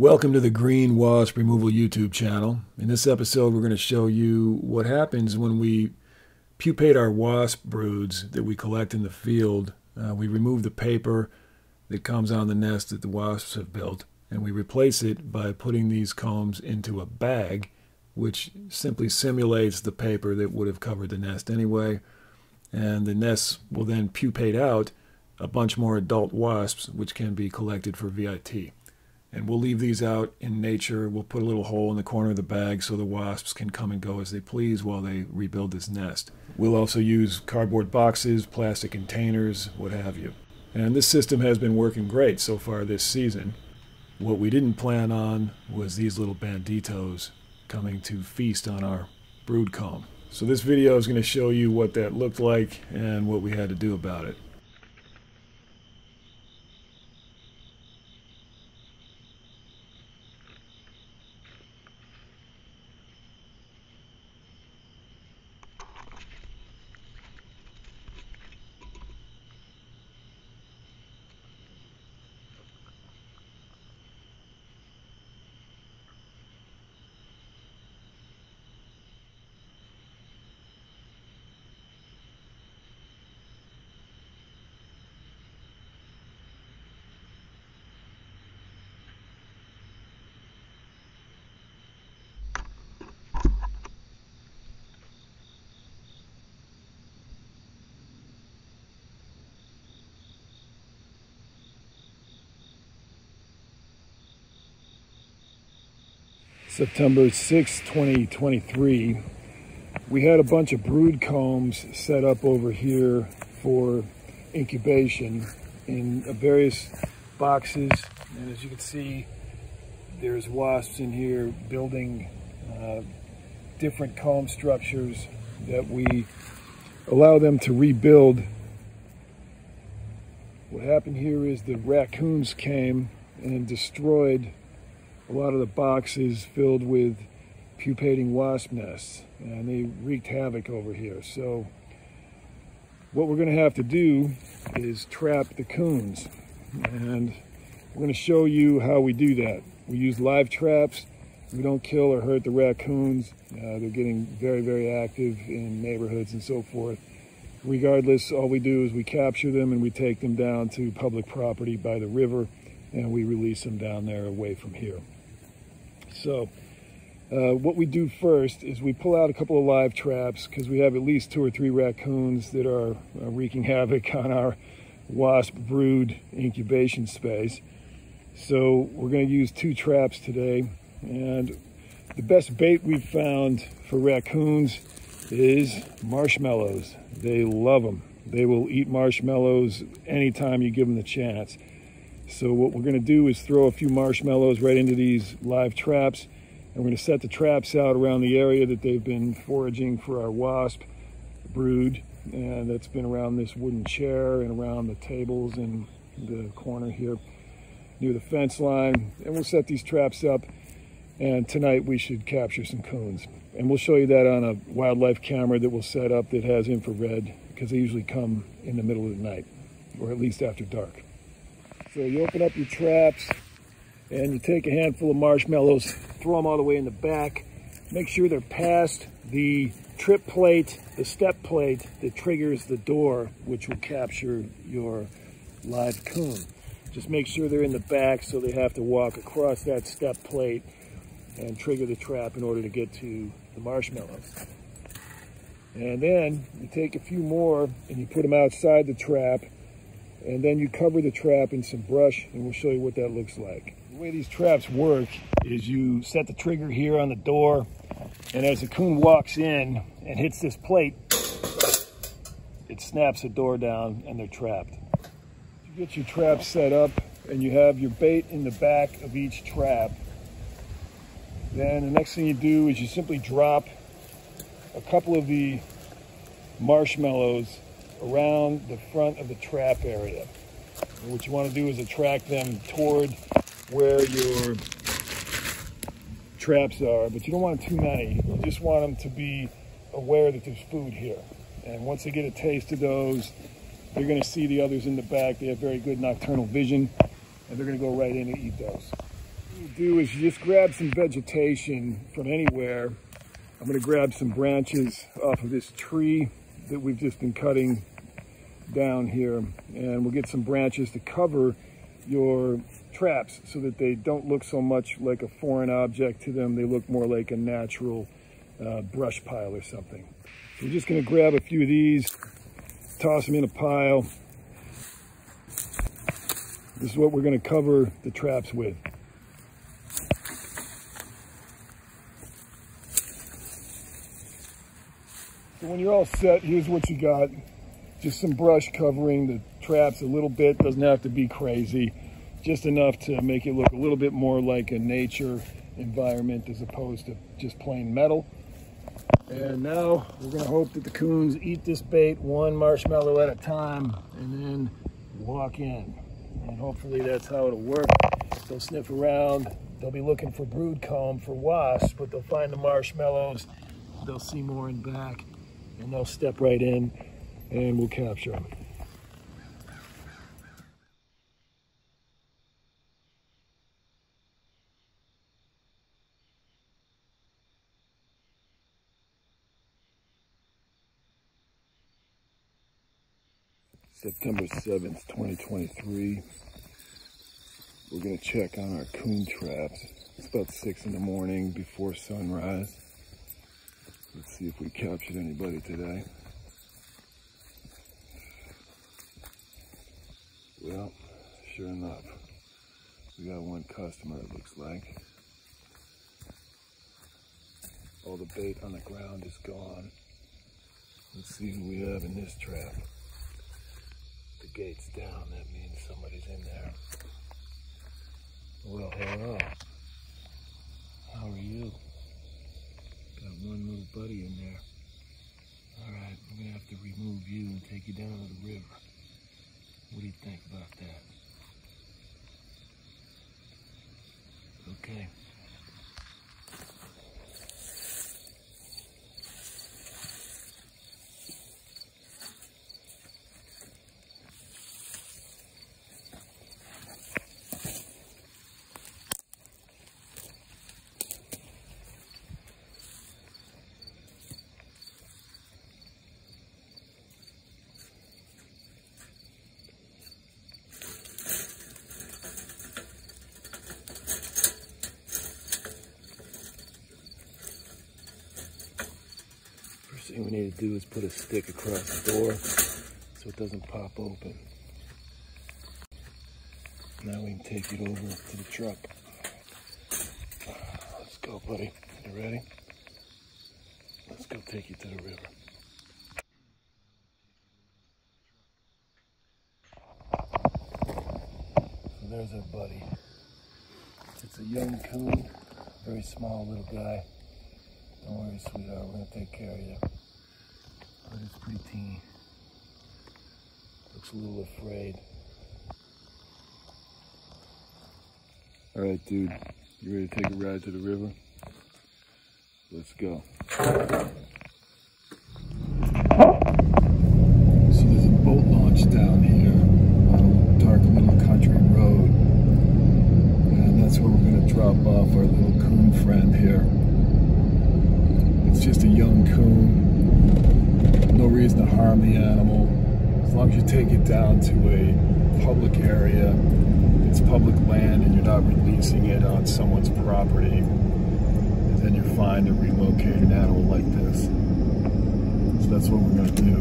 Welcome to the Green Wasp Removal YouTube channel. In this episode, we're going to show you what happens when we pupate our wasp broods that we collect in the field. Uh, we remove the paper that comes on the nest that the wasps have built, and we replace it by putting these combs into a bag, which simply simulates the paper that would have covered the nest anyway. And the nests will then pupate out a bunch more adult wasps, which can be collected for VIT. And we'll leave these out in nature. We'll put a little hole in the corner of the bag so the wasps can come and go as they please while they rebuild this nest. We'll also use cardboard boxes, plastic containers, what have you. And this system has been working great so far this season. What we didn't plan on was these little banditos coming to feast on our brood comb. So this video is going to show you what that looked like and what we had to do about it. September 6, 2023, we had a bunch of brood combs set up over here for incubation in various boxes. And as you can see, there's wasps in here building uh, different comb structures that we allow them to rebuild. What happened here is the raccoons came and destroyed a lot of the boxes filled with pupating wasp nests and they wreaked havoc over here. So what we're going to have to do is trap the coons and we're going to show you how we do that. We use live traps. We don't kill or hurt the raccoons. Uh, they're getting very, very active in neighborhoods and so forth. Regardless, all we do is we capture them and we take them down to public property by the river and we release them down there away from here. So uh, what we do first is we pull out a couple of live traps because we have at least two or three raccoons that are uh, wreaking havoc on our wasp brood incubation space. So we're going to use two traps today. And the best bait we've found for raccoons is marshmallows. They love them. They will eat marshmallows anytime you give them the chance. So what we're gonna do is throw a few marshmallows right into these live traps. And we're gonna set the traps out around the area that they've been foraging for our wasp brood. And that's been around this wooden chair and around the tables in the corner here near the fence line. And we'll set these traps up. And tonight we should capture some cones. And we'll show you that on a wildlife camera that we'll set up that has infrared because they usually come in the middle of the night or at least after dark. So you open up your traps and you take a handful of marshmallows, throw them all the way in the back. Make sure they're past the trip plate, the step plate that triggers the door, which will capture your live coon. Just make sure they're in the back so they have to walk across that step plate and trigger the trap in order to get to the marshmallows. And then you take a few more and you put them outside the trap and then you cover the trap in some brush and we'll show you what that looks like. The way these traps work is you set the trigger here on the door and as the coon walks in and hits this plate, it snaps the door down and they're trapped. You get your trap set up and you have your bait in the back of each trap. Then the next thing you do is you simply drop a couple of the marshmallows around the front of the trap area. And what you want to do is attract them toward where your traps are, but you don't want too many. You just want them to be aware that there's food here. And once they get a taste of those, they're going to see the others in the back. They have very good nocturnal vision, and they're going to go right in and eat those. What you do is you just grab some vegetation from anywhere. I'm going to grab some branches off of this tree that we've just been cutting down here and we'll get some branches to cover your traps so that they don't look so much like a foreign object to them. They look more like a natural uh, brush pile or something. So we're just going to grab a few of these, toss them in a pile. This is what we're going to cover the traps with. When you're all set, here's what you got. Just some brush covering the traps a little bit. Doesn't have to be crazy. Just enough to make it look a little bit more like a nature environment as opposed to just plain metal. And now we're gonna hope that the coons eat this bait one marshmallow at a time and then walk in. And hopefully that's how it'll work. They'll sniff around. They'll be looking for brood comb for wasps, but they'll find the marshmallows. They'll see more in back and they'll step right in and we'll capture them. September 7th, 2023. We're going to check on our coon traps. It's about 6 in the morning before sunrise. Let's see if we captured anybody today. Well, sure enough, we got one customer, it looks like. All the bait on the ground is gone. Let's see who we have in this trap. The gate's down, that means somebody's in there. Well, hello. How are you? Got one little buddy in there. All right, we're gonna have to remove you and take you down to the river. What do you think about that? Okay. Thing we need to do is put a stick across the door so it doesn't pop open. Now we can take it over to the truck. Let's go, buddy. You ready? Let's go take you to the river. So there's our buddy. It's a young coon, very small little guy. Don't worry, sweetheart, we're gonna take care of you but it's pretty teeny. Looks a little afraid. All right, dude, you ready to take a ride to the river? Let's go. So there's a boat launch down here on a dark little country road. And that's where we're gonna drop off our little coon friend here. It's just a young coon no reason to harm the animal. As long as you take it down to a public area, it's public land and you're not releasing it on someone's property, then to relocate an animal like this. So that's what we're gonna do.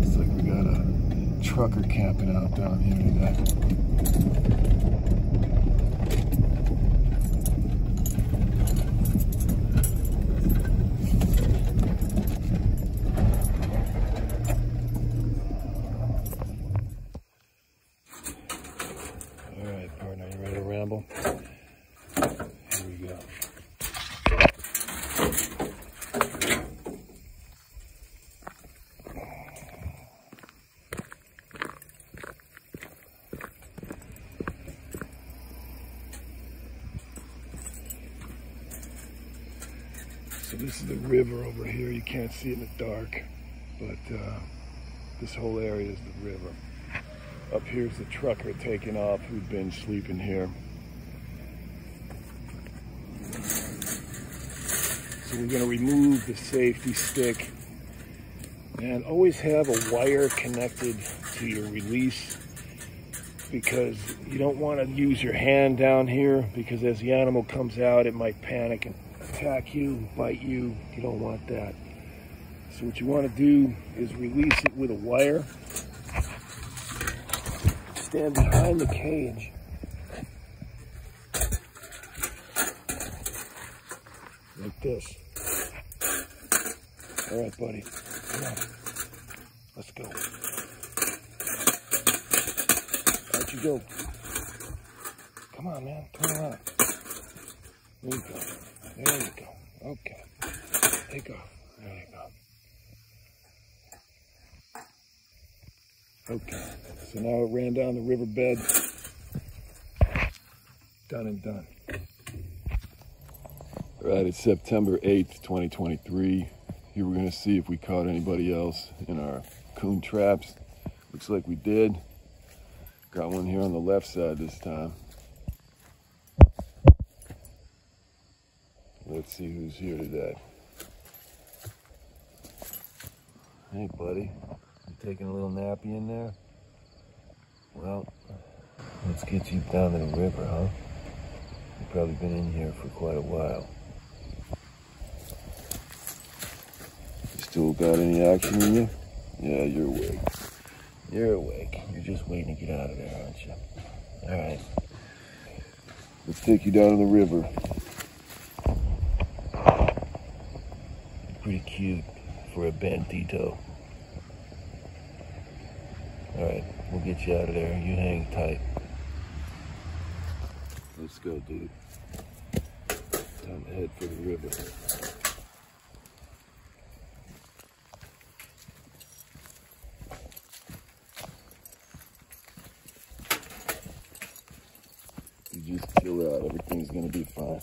Looks like we got a trucker camping out down here today. So this is the river over here. You can't see it in the dark, but uh, this whole area is the river. Up here's the trucker taking off who'd been sleeping here. We're to remove the safety stick and always have a wire connected to your release because you don't want to use your hand down here because as the animal comes out it might panic and attack you, bite you. You don't want that. So what you want to do is release it with a wire. Stand behind the cage. Like this. All right, buddy. Come on. Let's go. Out you go. Come on, man. Turn around. There you go. There you go. Okay. Take off. There you go. Okay. So now it ran down the riverbed. Done and done. It's September 8th, 2023. Here we're gonna see if we caught anybody else in our coon traps. Looks like we did. Got one here on the left side this time. Let's see who's here today. Hey, buddy. You taking a little nappy in there? Well, let's get you down to the river, huh? You've probably been in here for quite a while. Still got any action in you? Yeah, you're awake. You're awake. You're just waiting to get out of there, aren't you? All right. Let's take you down to the river. Pretty cute for a bandito. All right, we'll get you out of there. You hang tight. Let's go, dude. Time to head for the river. You just chill uh, out. Everything's gonna be fine.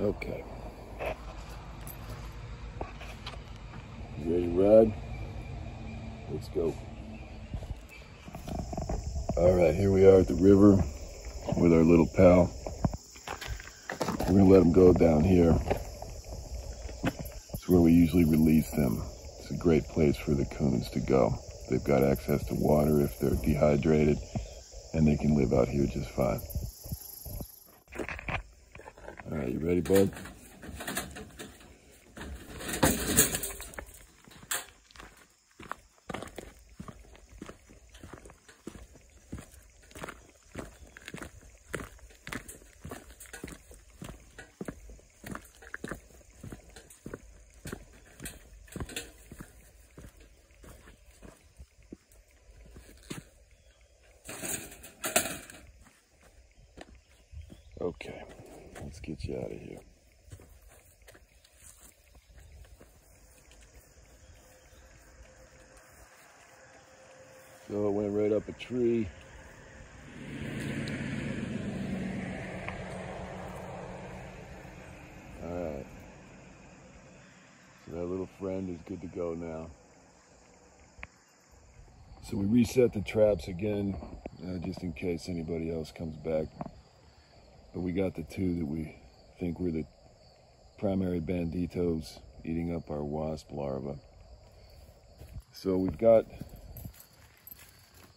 Okay. You ready to ride? Let's go. All right, here we are at the river with our little pal. We're gonna let him go down here. It's where we usually release them. It's a great place for the coons to go. They've got access to water if they're dehydrated, and they can live out here just fine. All right, you ready, bud? Okay, let's get you out of here. So it went right up a tree. All right. So that little friend is good to go now. So we reset the traps again, uh, just in case anybody else comes back. But we got the two that we think were the primary banditos eating up our wasp larva. So we've got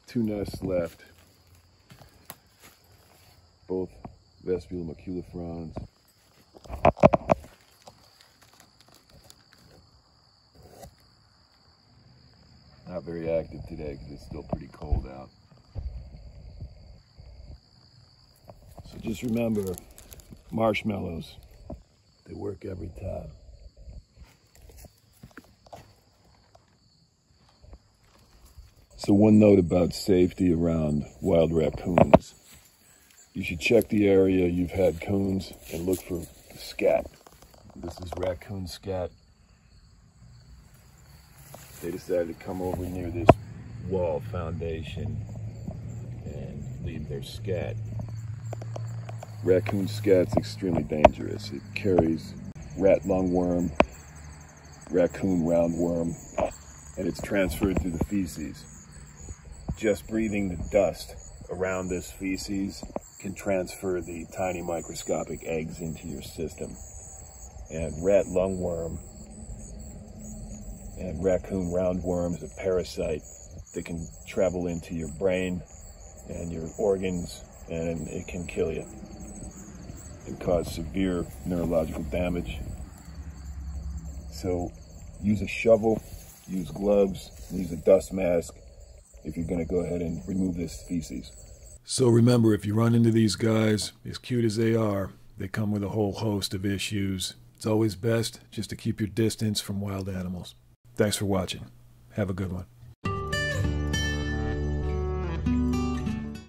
two nests left, both Vespula maculifrons. Not very active today because it's still pretty cold out. So just remember, marshmallows, they work every time. So one note about safety around wild raccoons. You should check the area you've had coons and look for scat. This is raccoon scat. They decided to come over near this wall foundation and leave their scat. Raccoon scat's extremely dangerous. It carries rat lungworm, raccoon roundworm, and it's transferred through the feces just breathing the dust around this feces can transfer the tiny microscopic eggs into your system. And rat lungworm and raccoon roundworm is a parasite that can travel into your brain and your organs and it can kill you and cause severe neurological damage. So use a shovel, use gloves, use a dust mask, if you're going to go ahead and remove this feces. So remember, if you run into these guys, as cute as they are, they come with a whole host of issues. It's always best just to keep your distance from wild animals. Thanks for watching. Have a good one.